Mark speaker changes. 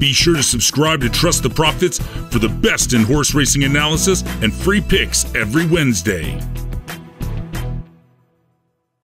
Speaker 1: Be sure to subscribe to Trust the Prophets for the best in horse racing analysis and free picks every Wednesday.